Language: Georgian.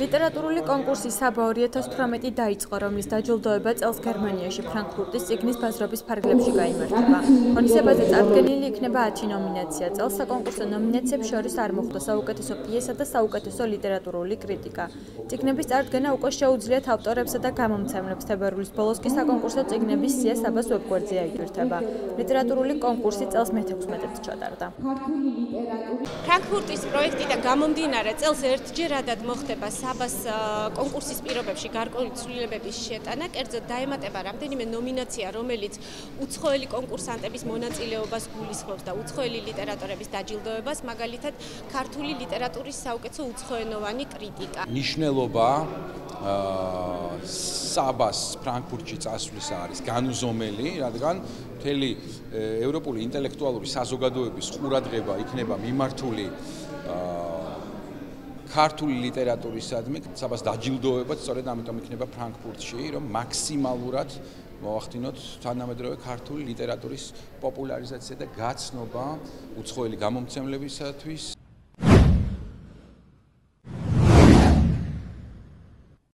ლიტერატურული კონკურსი საბა 2018 დაიწყო, რომლის დაჯილდოება წელს გერმანიაში ფრანკფურტის ციგნის ბაზრობის ფარგლებში გამართება. ღონისძიებაზე წარდგენილი იქნება 10 ნომინაცია. წელს საკონკურსო ნომინაციებს შორის არ მოხვდა საუკეთესო პიესა და საუკეთესო ლიტერატურული კრიტიკა. ციგნების წარდგენა უკვე შეუძლიათ ავტორებსა და გამომცემლებს. თებერვლის ბოლოს კი საკონკურსო ციგნების სია საბას ვებგვერდზე აიტვირთება. ლიტერატურული კონკურსი წელს მე-16-ით ჩატარდა. ფრანკფურტის პროექტი და გამომდინარე წელს ერთჯერადად მოხდება საბას კონკურსის პირობებში გარკვეული ცვლილებების შეტანა, კერძოდ დაემატება რამდენიმე ნომინაცია, რომელიც უცხოელი კონკურსანტების მონაწილეობას გულისხმობს და უცხოელი ლიტერატორების დაჯილდოებას, მაგალითად, ქართული ლიტერატურის საუკეთესო უცხოენოვანი კრიტიკა. ნიშნულობა საბას ფრანკფურტში წასვლის არის განუზომელი, რადგან მთელი ევროპული ინტელექტუალური საზოგადოების ყურადღება იქნება მიმართული ქართული ლიტერატურისადმი საბას დაჯილდოებად სწორედ ამიტომ იქნება ფრანკფურტში რომ მაქსიმალურად მოახდინოთ თანამედროვე ქართული ლიტერატურის პოპულარიზაცია და გაცნობა უცხოელი გამომცემლებისათვის